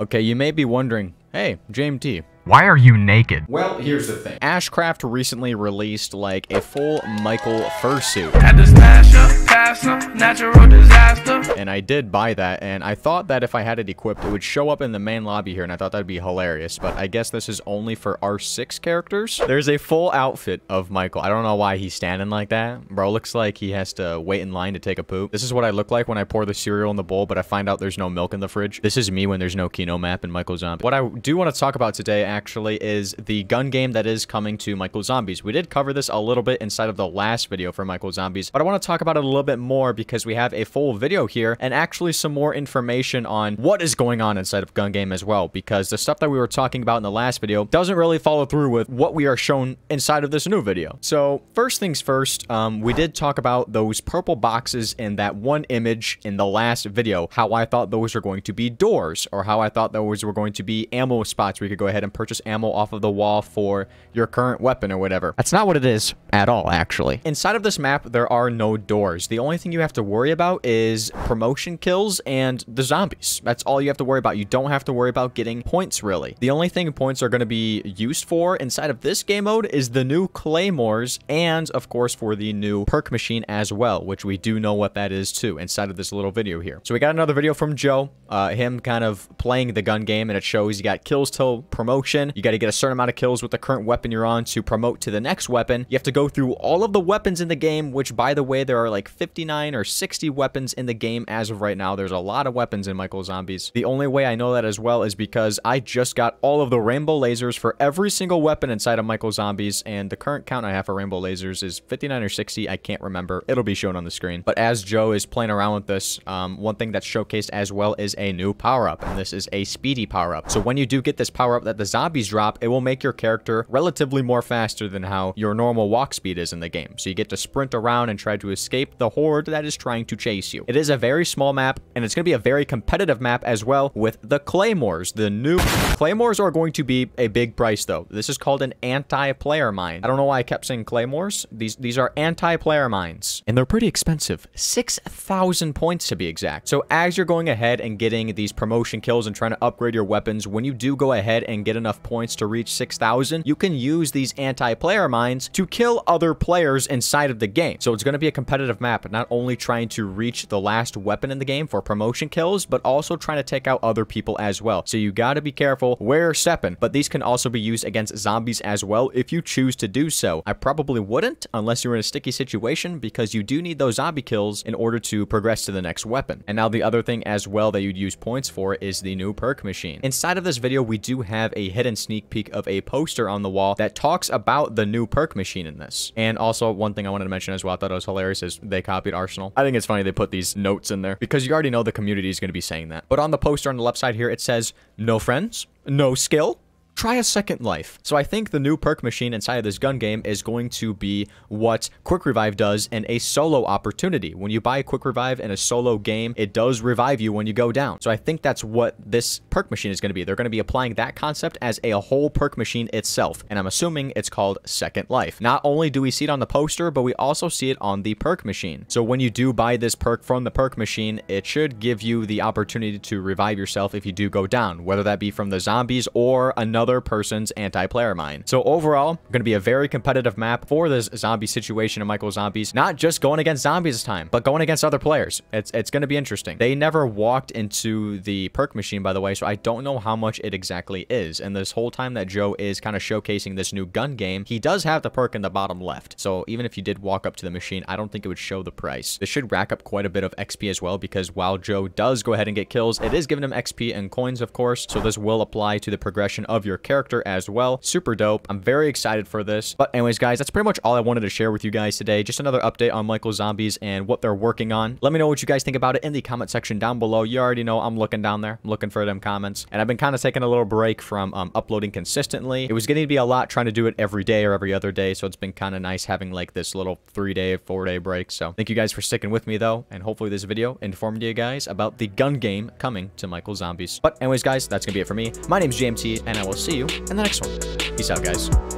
Okay, you may be wondering, hey, JMT, Why are you naked? Well, here's the thing. Ashcraft recently released like a full Michael fursuit, natural disaster. and I did buy that, and I thought that if I had it equipped, it would show up in the main lobby here, and I thought that'd be hilarious, but I guess this is only for R6 characters. There's a full outfit of Michael. I don't know why he's standing like that. Bro looks like he has to wait in line to take a poop. This is what I look like when I pour the cereal in the bowl, but I find out there's no milk in the fridge. This is me when there's no Kino map in Michael Zombie. What I do want to talk about today, actually, is the gun game that is coming to Michael Zombies. We did cover this a little bit inside of the last video for Michael Zombies, but I want to talk about it a little bit more because we have a full video here and actually some more information on what is going on inside of gun game as well, because the stuff that we were talking about in the last video doesn't really follow through with what we are shown inside of this new video. So first things first, um, we did talk about those purple boxes in that one image in the last video, how I thought those were going to be doors, or how I thought those were going to be ammo spots where you could go ahead and purchase ammo off of the wall for your current weapon or whatever. That's not what it is at all, actually. Inside of this map, there are no doors. The only thing you have to worry about is promotion kills and the zombies. That's all you have to worry about. You don't have to worry about getting points, really. The only thing points are going to be used for inside of this game mode is the new claymores and, of course, for the new perk machine as well, which we do know what that is too inside of this little video here. So we got another video from Joe, uh, him kind of playing the gun game, and it shows you got kills till promotion. You got to get a certain amount of kills with the current weapon you're on to promote to the next weapon. You have to go through all of the weapons in the game, which, by the way, there are like 59 or 60 weapons in the game as of right now. There's a lot of weapons in Michael Zombies. The only way I know that as well is because I just got all of the rainbow lasers for every single weapon inside of Michael Zombies, and the current count I have for rainbow lasers is 59 or 60. I can't remember. It'll be shown on the screen. But as Joe is playing around with this, um, one thing that's showcased as well is a new power-up, and this is a speedy power-up. So when you do get this power-up that the zombies drop, it will make your character relatively more faster than how your normal walk speed is in the game. So you get to sprint around and try to escape the horde that is trying to chase you. It is a very small map, and it's going to be a very competitive map as well with the Claymores. The new Claymores are going to be a big price, though. This is called an anti-player mine. I don't know why I kept saying Claymores. These, these are anti-player mines, and they're pretty expensive. 6,000 points to be exact. So as you're going ahead and getting these promotion kills and trying to upgrade your weapons, when you do go ahead and get enough points to reach 6,000, you can use these anti-player mines to kill other players inside of the game. So it's going to be a competitive map, not only trying to reach the last weapon in the game for promotion kills, but also trying to take out other people as well. So you got to be careful where you're stepping, but these can also be used against zombies as well if you choose to do so. I probably wouldn't unless you're in a sticky situation because you do need those zombie kills in order to progress to the next weapon. And now the other thing as well that you'd use points for is the new perk machine. Inside of this video, we do have a hidden sneak peek of a poster on the wall that talks about the new perk machine in this. And also one thing I wanted to mention as well, I thought it was hilarious is they copied Arsenal. I think it's funny they put these notes in there because you already know the community is going to be saying that. But on the poster on the left side here, it says, no friends, no skill, try a second life. So I think the new perk machine inside of this gun game is going to be what Quick Revive does in a solo opportunity. When you buy a Quick Revive in a solo game, it does revive you when you go down. So I think that's what this perk machine is going to be. They're going to be applying that concept as a whole perk machine itself. And I'm assuming it's called Second Life. Not only do we see it on the poster, but we also see it on the perk machine. So when you do buy this perk from the perk machine, it should give you the opportunity to revive yourself if you do go down, whether that be from the zombies or another another person's anti-player mine. So overall, going to be a very competitive map for this zombie situation in Michael Zombies. Not just going against zombies this time, but going against other players. It's, it's going to be interesting. They never walked into the perk machine, by the way, so I don't know how much it exactly is. And this whole time that Joe is kind of showcasing this new gun game, he does have the perk in the bottom left. So even if you did walk up to the machine, I don't think it would show the price. This should rack up quite a bit of XP as well, because while Joe does go ahead and get kills, it is giving him XP and coins, of course. So this will apply to the progression of your character as well. Super dope. I'm very excited for this. But anyways, guys, that's pretty much all I wanted to share with you guys today. Just another update on Michael Zombies and what they're working on. Let me know what you guys think about it in the comment section down below. You already know I'm looking down there. I'm looking for them comments. And I've been kind of taking a little break from um, uploading consistently. It was getting to be a lot trying to do it every day or every other day. So it's been kind of nice having like this little three-day, four-day break. So thank you guys for sticking with me though. And hopefully this video informed you guys about the gun game coming to Michael Zombies. But anyways, guys, that's going to be it for me. My name's JMT, and I will see you in the next one. Peace out, guys.